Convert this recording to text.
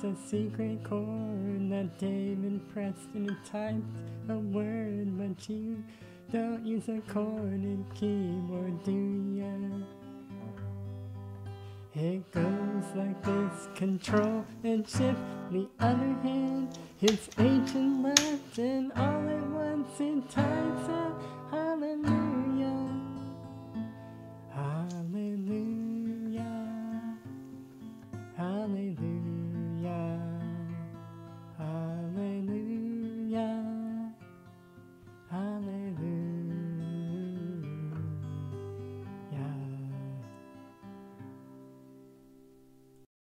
It's a secret chord that David Preston typed a word, but you don't use a chorded keyboard, do ya? It goes like this, control and shift. The other hand hits H and left, and all at once it types Hallelujah.